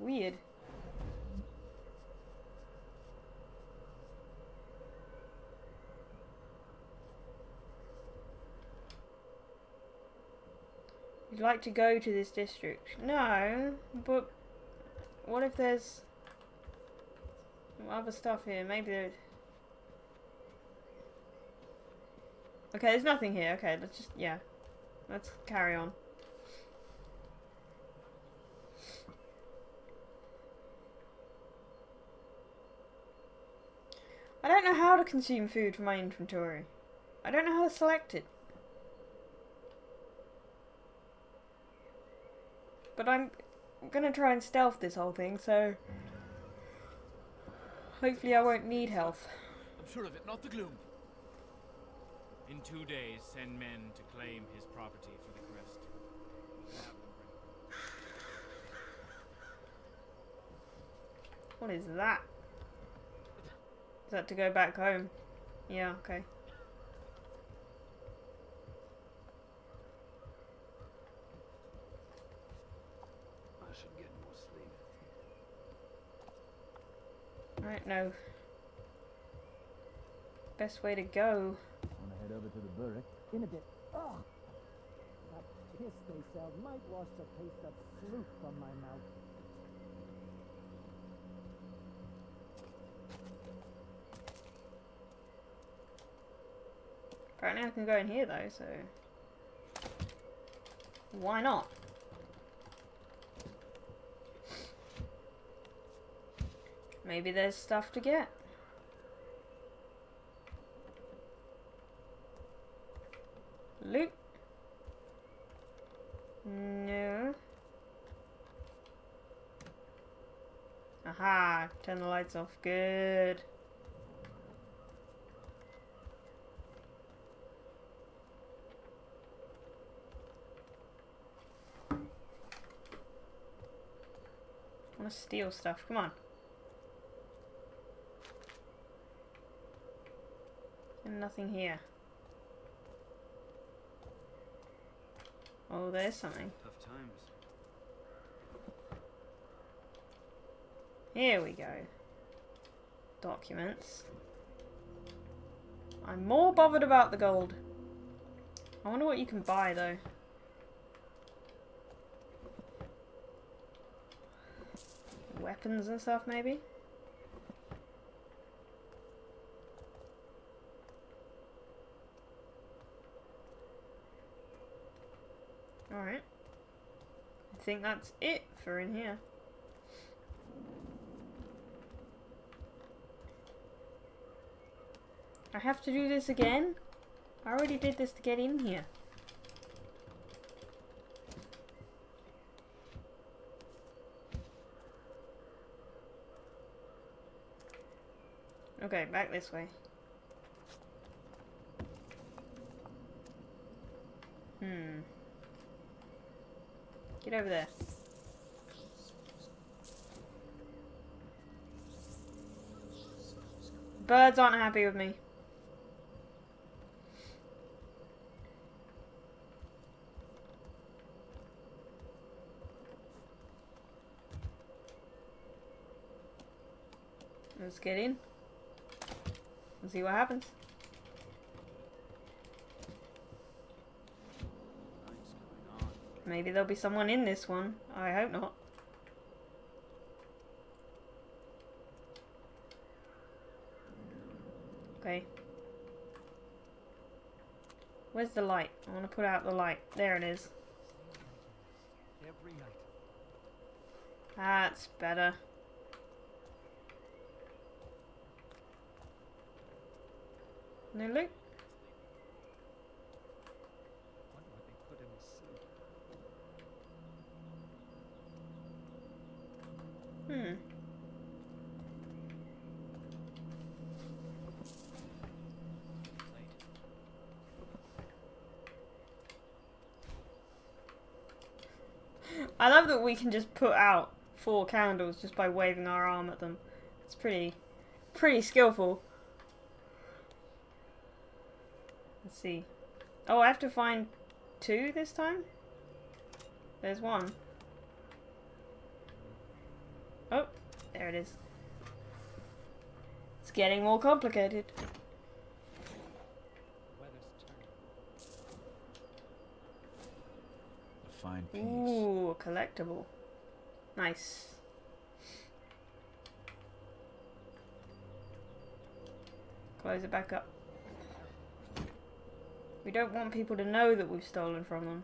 Weird. You'd like to go to this district? No, but what if there's other stuff here? Maybe there's... Okay, there's nothing here. Okay, let's just, yeah. Let's carry on. I don't know how to consume food from my inventory. I don't know how to select it. But I'm gonna try and stealth this whole thing, so... Hopefully I won't need health. I'm sure of it, not the gloom. In two days, send men to claim his property for the crest. Have them bring What is that? Is that to go back home? Yeah, okay. I should get more sleep. Right, no. Best way to go. Wanna head over to the Burrick? In a bit. Ugh! That piss they sell might wash the taste of sloop from my mouth. Apparently I can go in here though, so... Why not? Maybe there's stuff to get. Loot? No. Aha! Turn the lights off. Good. Want to steal stuff. Come on. And nothing here. Oh, there's something. Tough times. Here we go. Documents. I'm more bothered about the gold. I wonder what you can buy though. Weapons and stuff maybe? Alright. I think that's it for in here. I have to do this again? I already did this to get in here. Okay, back this way. Hmm. Get over there. Birds aren't happy with me. Let's get in. Let's see what happens. Night's going on. Maybe there'll be someone in this one. I hope not. Okay. Where's the light? I want to put out the light. There it is. That's better. No loot? Wonder what they put in the soup. Hmm. I love that we can just put out four candles just by waving our arm at them. It's pretty, pretty skillful. Let's see. Oh, I have to find two this time? There's one. Oh, there it is. It's getting more complicated. A fine piece. Ooh, a collectible. Nice. Close it back up. We don't want people to know that we've stolen from them.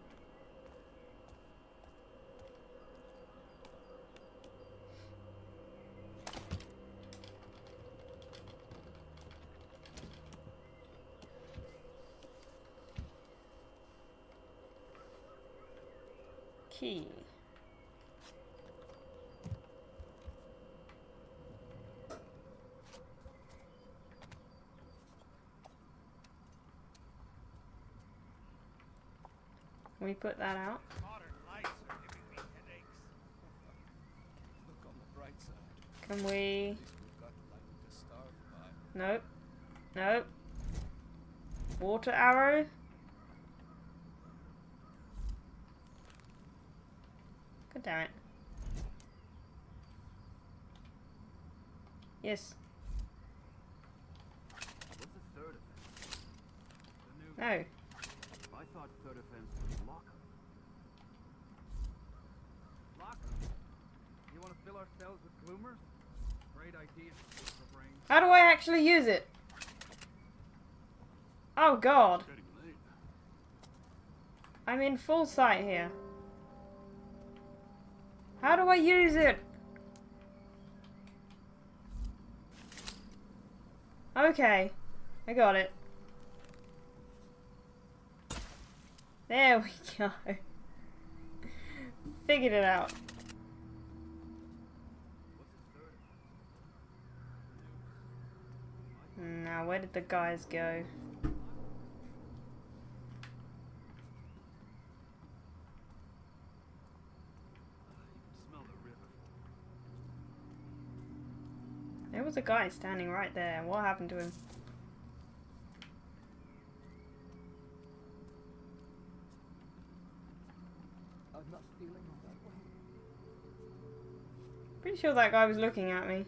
Key. Can we put that out? Modern lights are giving me headaches. Look on the bright side. Can we? At least we've got light to starve by. Nope. Nope. Water arrow? God damn it. Yes. What's a third offense? The new No. I thought third offense was lockup. locker. You want to fill our cells with gloomers? Great idea. How do I actually use it? Oh god. I'm in full sight here. How do I use it? Okay. I got it. There we go. Figured it out. Now, where did the guys go? There was a guy standing right there. What happened to him? Pretty sure that guy was looking at me.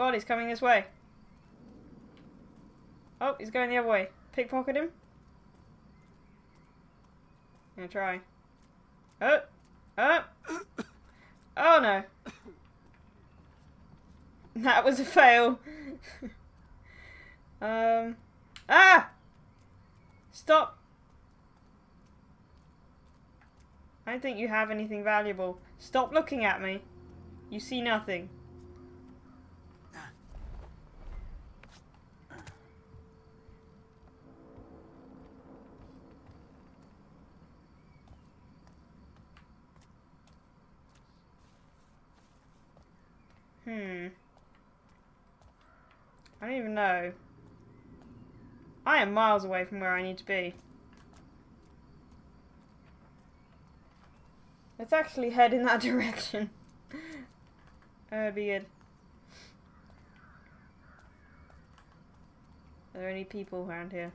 God, he's coming this way. Oh, he's going the other way. Pickpocket him. Gonna try. Oh! Oh! Oh no! That was a fail. um. Ah! Stop! I don't think you have anything valuable. Stop looking at me. You see nothing. Hmm. Know. I am miles away from where I need to be. Let's actually head in that direction. Oh, That'd be good. Are there any people around here?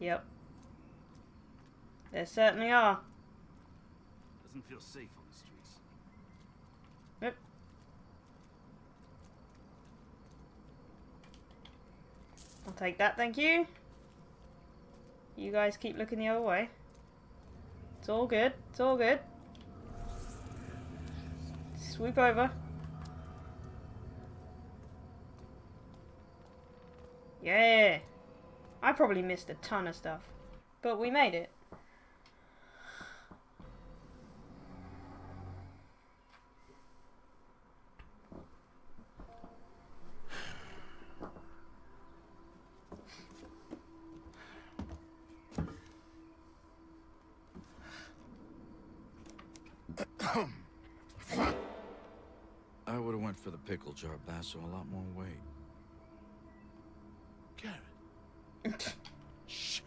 Yep. There certainly are. Doesn't feel safe on the streets. Yep. I'll take that, thank you. You guys keep looking the other way. It's all good. It's all good. Swoop over. Yeah. I probably missed a ton of stuff. But we made it. I would have went for the pickle jar basso a lot more weight. Garrett. Shit.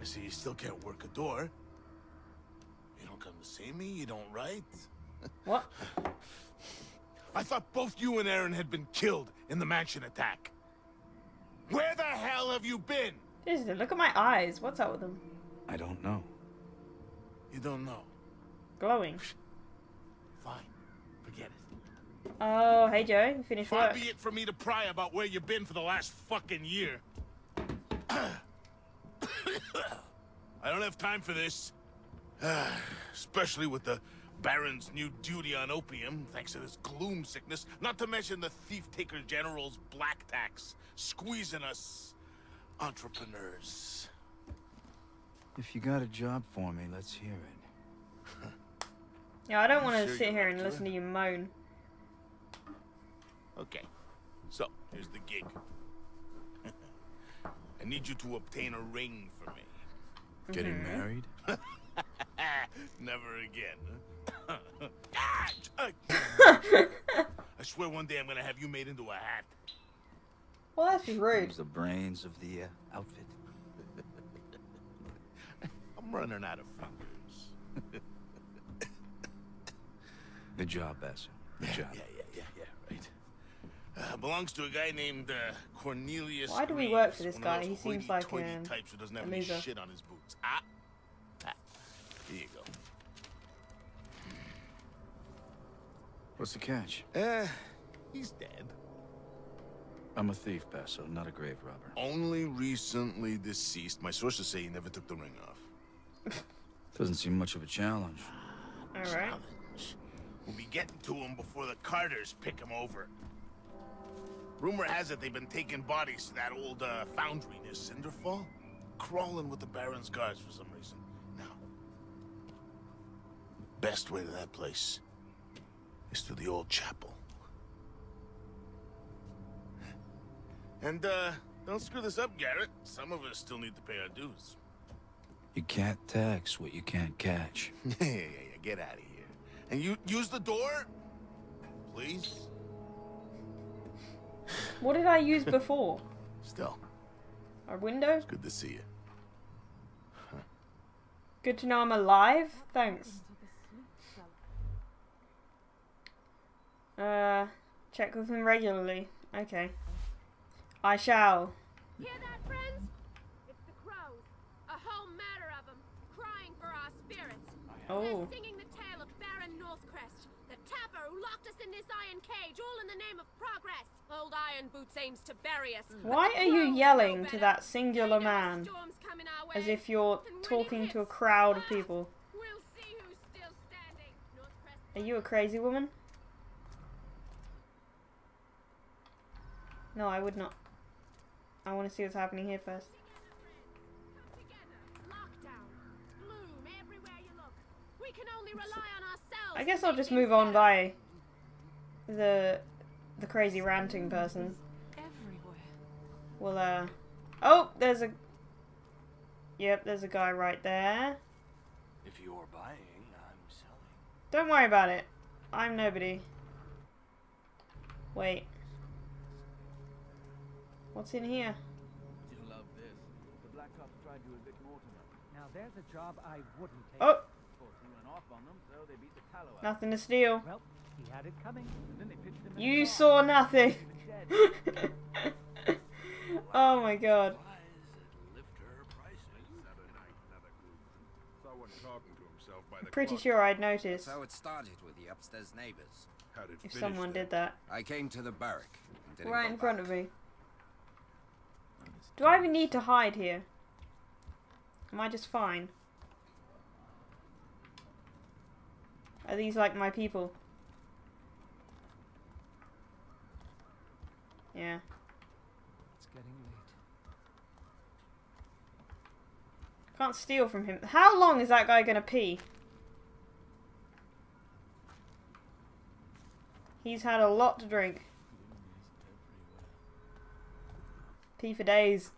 I see you still can't work a door. You don't come to see me, you don't write. What? I thought both you and Erin had been killed in the mansion attack. Where the hell have you been? Jesus, look at my eyes. What's up with them? I don't know. You don't know. Glowing. Fine. Forget it. Oh, hey Joe, you finished Far work. be it for me to pry about where you've been for the last fucking year. I don't have time for this. Especially with the Baron's new duty on opium, thanks to this gloom sickness, not to mention the thief-taker general's black tax, squeezing us entrepreneurs. If you got a job for me, let's hear it. Yeah, I don't want to Sure sit here and to listen it. to you moan. Okay, so here's the gig. I need you to obtain a ring for me. Getting married? Never again. huh? I swear one day I'm gonna have you made into a hat. Well, that's just rude. Who's the brains of the uh, outfit? I'm running out of fingers. Good job, Basso. Good job. Yeah, yeah, yeah, yeah, right. Uh, belongs to a guy named uh, Cornelius. Why do we work for this guy? He seems like, hoity-toity um, types who doesn't have any shit on his boots. Ah, ah. Here you go. What's the catch? Uh, he's dead. I'm a thief, Basso, not a grave robber. Only recently deceased. My sources say he never took the ring off. Doesn't seem much of a challenge. All right. We'll be getting to him before the Carters pick him over. Rumor has it they've been taking bodies to that old uh, foundry near Cinderfall, crawling with the Baron's guards for some reason. Now, best way to that place is through the old chapel. And uh, don't screw this up, Garrett. Some of us still need to pay our dues. You can't tax what you can't catch. yeah, yeah, yeah. Get out of here. And you use the door, please. What did I use before? Still, A window? good to see you. Good to know I'm alive. Thanks. Uh, check with him regularly. Okay. I shall. Hear that, friends? It's the crows. A whole matter of them, crying for our spirits. Oh. They're singing the tale of Baron Northcrest, the tapper locked us in this iron cage, all in the name of progress. Old Iron Boots aims to bury us. Why are you yelling to that singular They know a man storm's coming our as if you're and when it talking to a crowd of people? We'll see who's still standing. Are you a crazy woman? No, I would not. I want to see what's happening here first. together. Lockdown. Gloom everywhere you look. We can only rely on ourselves. I guess I'll just move on by the the crazy ranting person. Everywhere. Well, uh, oh, there's a. Yep, there's a guy right there. If you're buying, I'm selling. Don't worry about it. I'm nobody. Wait. What's in here? You'll love this. The Black Ops tried to evict Mortimer. Now there's a job I wouldn't take. Oh, Of course, he went off on them, so they beat the nothing to steal. Well, he had it coming. And then they pitched him You the bar. saw nothing. Oh my god. Someone talking to himself by the Pretty sure I'd notice So it started with the upstairs neighbors. How did if someone then? did that. I came to the barrack. and didn't Right in front back. of me. Do I even need to hide here? Am I just fine? Are these like my people? Yeah. It's getting late. Can't steal from him. How long is that guy gonna pee? He's had a lot to drink. Pee for days.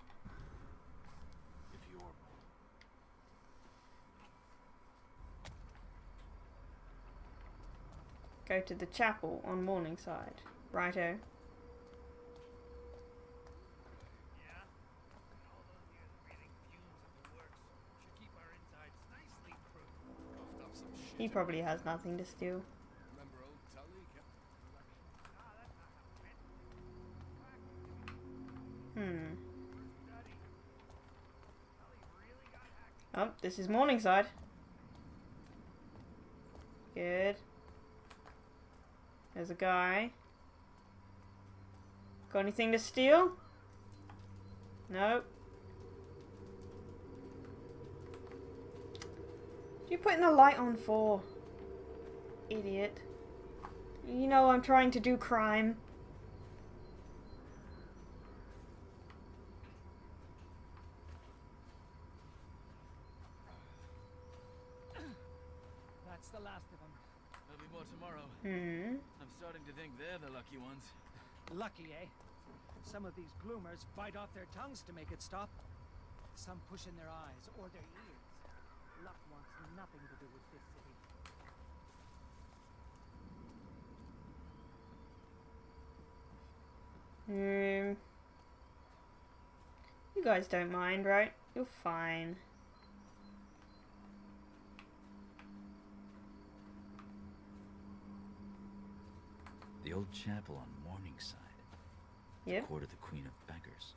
Go to the chapel on Morningside. Righto. He probably has nothing to steal. Hmm. Oh, this is Morningside. Good. There's a guy. Got anything to steal? Nope. What are you putting the light on for? Idiot. You know I'm trying to do crime. That's the last of them. There'll be more tomorrow. Hmm. I'm starting to think they're the lucky ones. Lucky, eh? Some of these gloomers bite off their tongues to make it stop. Some push in their eyes or their ears. Luck wants nothing to do with this city. Hmm. You guys don't mind, right? You're fine. The old chapel on Morningside. Yep. Court of the Queen of Beggars.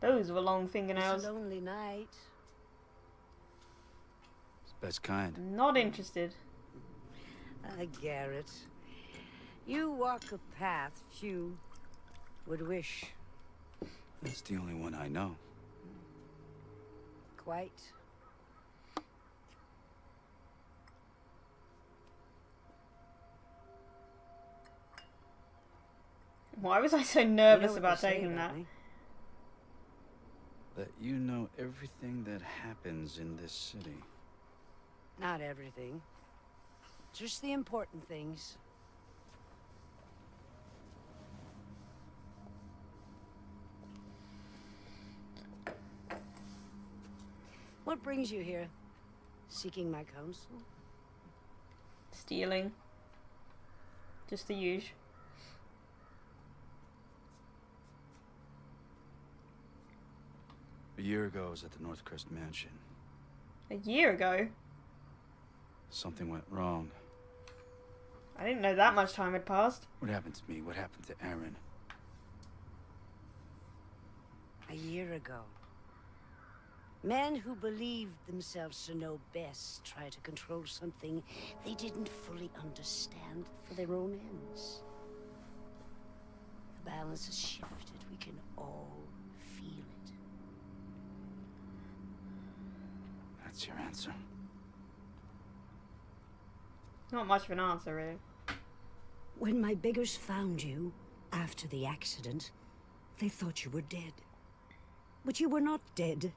Those were long fingernails. It's fingernails. a lonely night. It's the best kind. Not interested. Ah, Garrett. You walk a path few would wish. That's the only one I know. Quite. Why was I so You know nervous about taking that? me. That you know everything that happens in this city. Not everything. Just the important things. What brings you here? Seeking my counsel? Stealing. Just the usual. A year ago, I was at the Northcrest Mansion. A year ago? Something went wrong. I didn't know that much time had passed. What happened to me? What happened to Erin? A year ago. Men who believed themselves to know best try to control something they didn't fully understand for their own ends. The balance has shifted. We can all feel it. That's your answer. Not much of an answer, really. When my beggars found you after the accident, they thought you were dead. But you were not dead.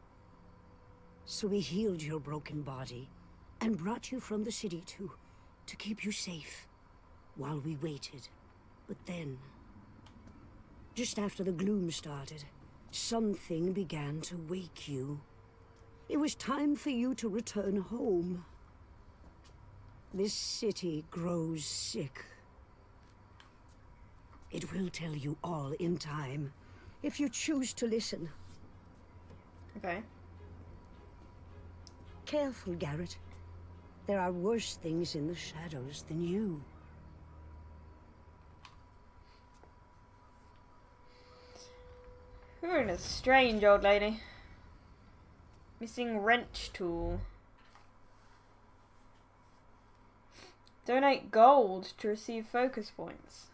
So we healed your broken body and brought you from the city to to keep you safe while we waited. But then just after the gloom started, something began to wake you. It was time for you to return home. This city grows sick. It will tell you all in time, if you choose to listen. Okay. Careful, Garrett. There are worse things in the shadows than you. You're in a strange old lady. Missing wrench tool. Donate gold to receive focus points.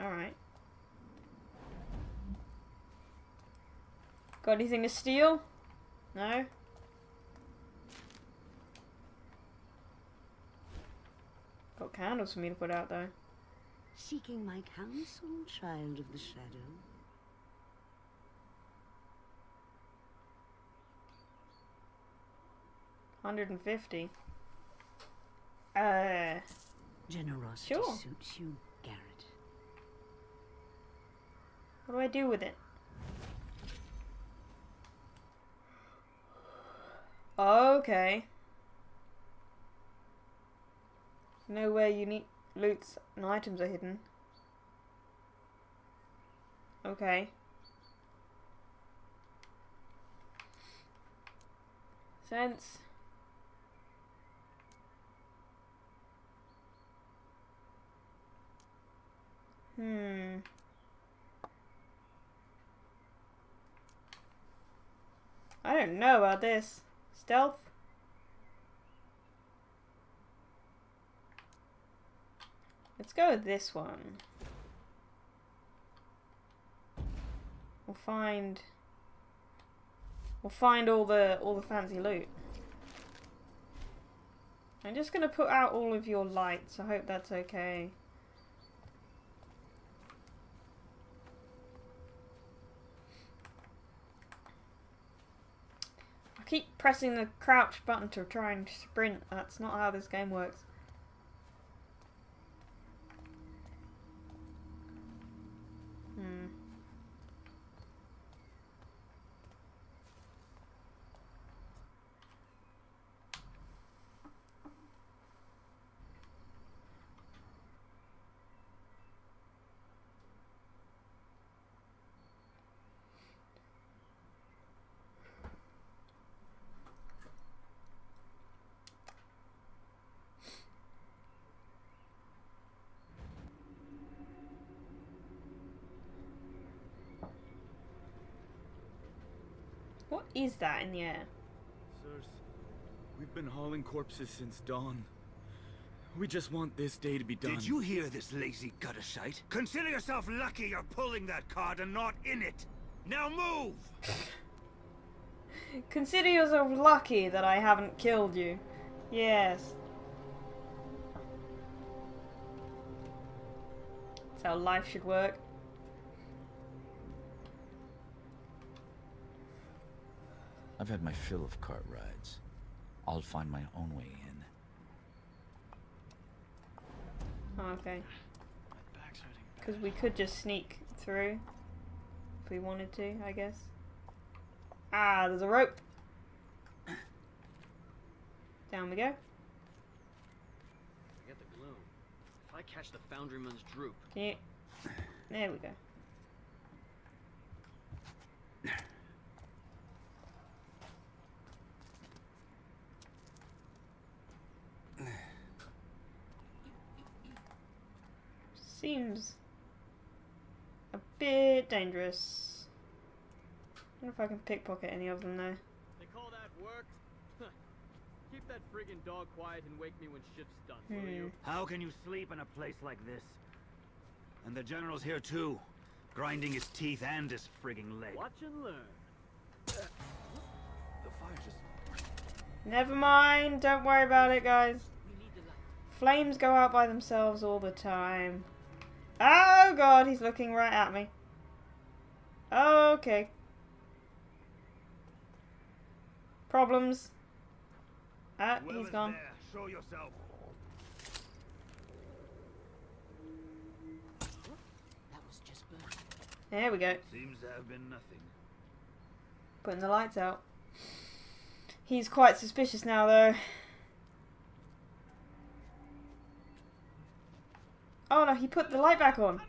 Alright. Got anything to steal? No? Got candles for me to put out though. Seeking my counsel, child of the shadow. Hundred and fifty. Uh Generosity Sure. suits you, Garrett. what do I do with it? Okay. Know where unique loots and items are hidden. Okay. Sense. Hmm. I don't know about this. Stealth? Let's go with this one. We'll find we'll find all the all the fancy loot. I'm just gonna put out all of your lights. I hope that's okay. Keep pressing the crouch button to try and sprint. That's not how this game works. Hmm. What is that in the air? Sirs, we've been hauling corpses since dawn. We just want this day to be done. Did you hear this lazy gutter shite? Consider yourself lucky you're pulling that card and not in it. Now move! Consider yourself lucky that I haven't killed you. Yes. That's how life should work. I've had my fill of cart rides. I'll find my own way in. Oh, okay. Because we could just sneak through. If we wanted to, I guess. Ah, there's a rope. Down we go. I get the gloom. If I catch the foundryman's droop. Can you... There we go. Seems a bit dangerous. I wonder if I can pickpocket any of them though. They call that work? Keep that friggin' dog quiet and wake me when shift's done, will Hmm. you? How can you sleep in a place like this? And the general's here too, grinding his teeth and his frigging leg. Watch and learn. The fire just... Never mind, don't worry about it guys. Flames go out by themselves all the time. Oh god, he's looking right at me. Okay. Problems. Ah, he's Whoever's gone. There, show yourself. That was just burning. There we go. Seems to have been nothing. Putting the lights out. He's quite suspicious now though. Oh no, he put the light back on.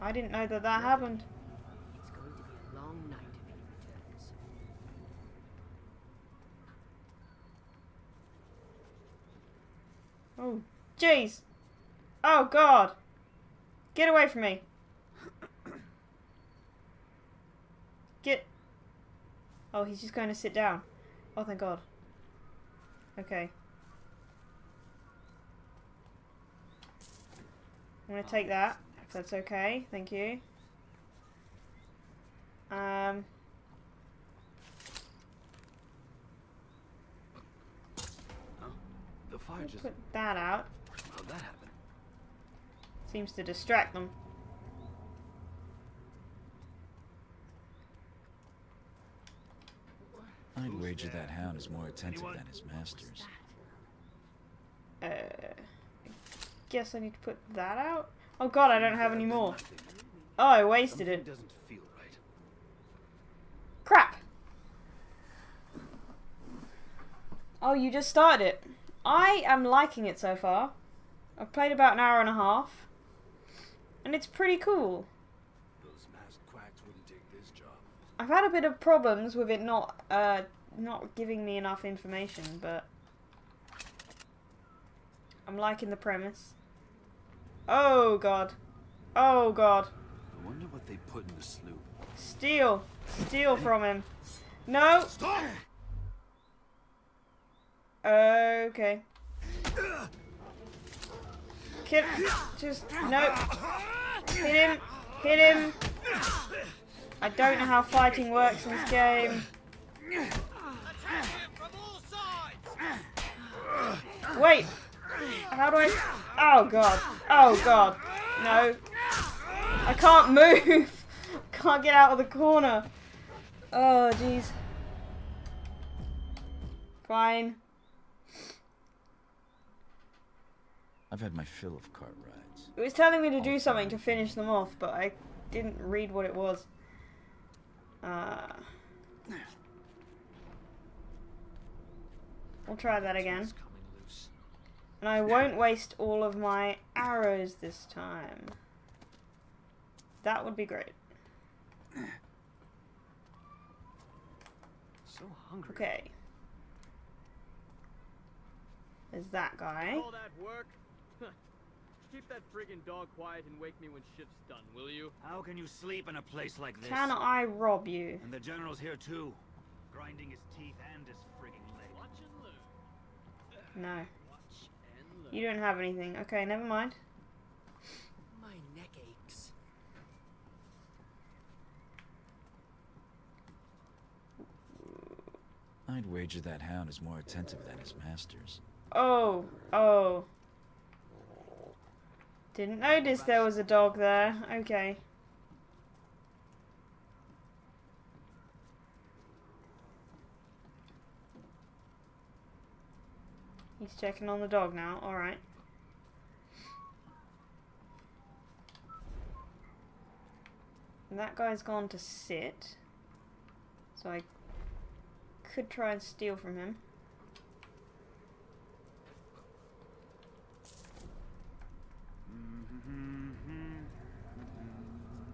I didn't know that that happened. It's going to be a long night if he returns. Oh, jeez. Oh god. Get away from me. Get. Oh, he's just going to sit down. Oh, thank god. Okay. I'm gonna take that, that's okay. Thank you. Um. The fire just... Put that out. How'd that happen? Seems to distract them. I'd wager that hound is more attentive than his masters. Uh, I guess I need to put that out. Oh god, I don't have any more. Oh, I wasted it. Crap! Oh, you just started it. I am liking it so far. I've played about an hour and a half. And it's pretty cool. I've had a bit of problems with it not uh not giving me enough information, but I'm liking the premise. Oh god. Oh god. I wonder what they put in the sloop. Steal. Steal from him. No. Okay. Kill. Just no. Hit him. Hit him. I don't know how fighting works in this game. Wait. How do I? Oh god. Oh god. No. I can't move. can't get out of the corner. Oh jeez. Fine. I've had my fill of cart rides. It was telling me to do something to finish them off, but I didn't read what it was. Uh, we'll try that again. And I won't waste all of my arrows this time. That would be great. So hungry. Okay. There's that guy. All that work? Keep that friggin' dog quiet and wake me when shift's done, will you? How can you sleep in a place like this? Can I rob you? And the general's here too, grinding his teeth and his frigging leg. Watch and learn. No. Watch and learn. You don't have anything. Okay, never mind. My neck aches. I'd wager that hound is more attentive than his masters. Oh, oh. Didn't notice there was a dog there. Okay. He's checking on the dog now. Alright. That guy's gone to sit. So I could try and steal from him.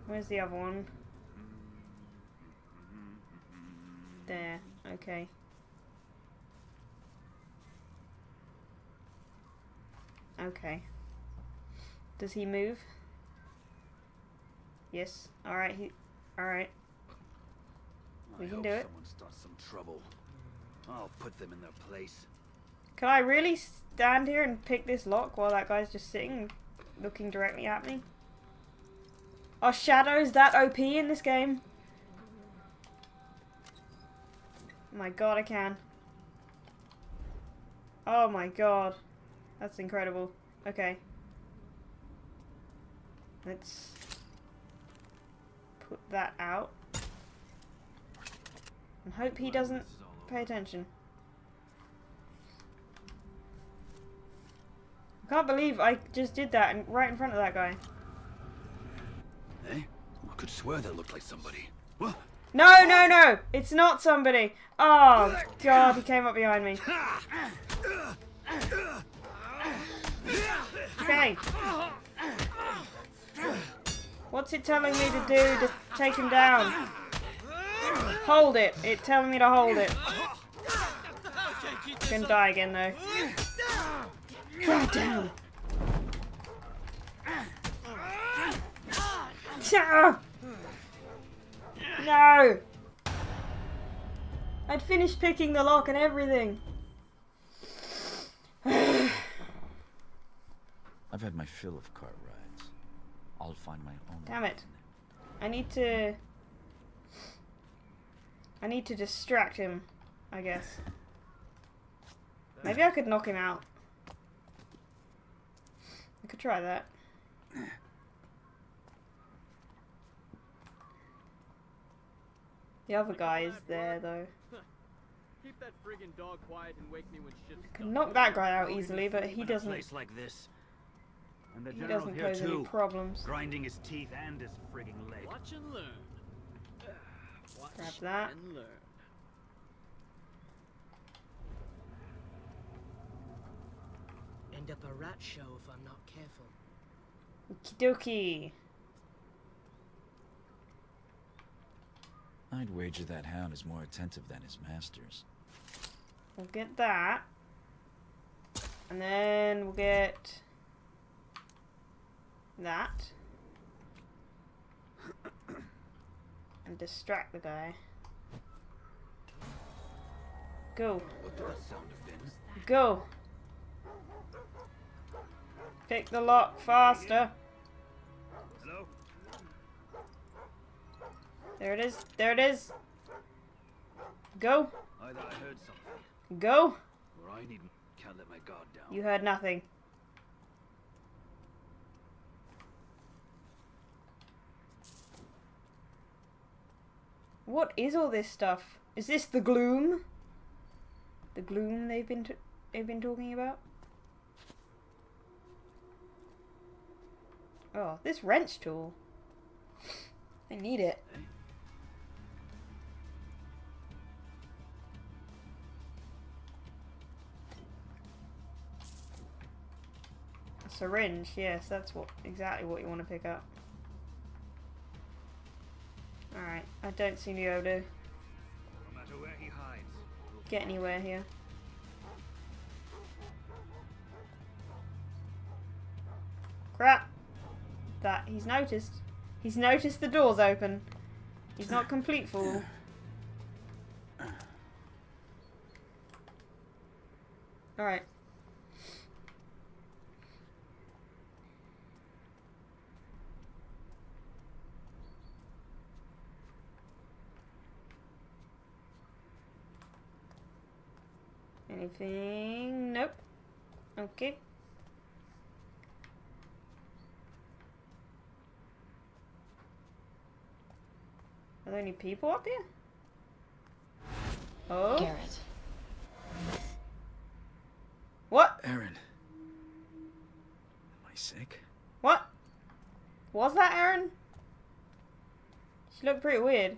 Where's the other one? There. Okay. Okay. Does he move? Yes. Alright, he... Alright. We I can do it. Someone starts some trouble. I'll put them in their place. Can I really stand here and pick this lock while that guy's just sitting, looking directly at me? Are shadows that OP in this game? My god, I can. Oh my god. That's incredible. Okay. Let's put that out. And hope he doesn't pay attention. I can't believe I just did that and right in front of that guy. Eh? I could swear that looked like somebody. What? No, no, no! It's not somebody! Oh, God, he came up behind me. Okay. What's it telling me to do to take him down? Hold it. It's telling me to hold it. Gonna die again, though. God damn. No! I'd finished picking the lock and everything. I've had my fill of cart rides. I'll find my own. Damn it. I need to... I need to distract him, I guess. Maybe I could knock him out. I could try that. The other guy is there, though. Keep that friggin' dog quiet and wake me when shift's Can knock that guy out easily, but he doesn't. place like this. And the He general's doesn't here pose any problems. grinding his teeth and his frigging leg. Watch and learn. Watch Grab that. and learn. End up a rat show if I'm not careful. Okie dokie. I'd wager that hound is more attentive than his masters. We'll get that. And then we'll get that. And distract the guy. Go. What does that sound have been? Go. Pick the lock faster. Hello? There it is. There it is. Go. Either I heard something, Go. or I needn't. Can't let my guard down. You heard nothing. What is all this stuff? Is this the gloom? The gloom they've been they've been talking about? Oh, this wrench tool. I need it. A syringe, yes, that's what exactly what you want to pick up. Alright, I don't seem to be able to No hides, we'll get anywhere here. Crap! That he's noticed. He's noticed the door's open. He's not complete fool. Alright. Anything? Nope. Okay. Are there any people up here? Oh. Garrett. What? Erin. Am I sick? What? Was that Erin? She looked pretty weird.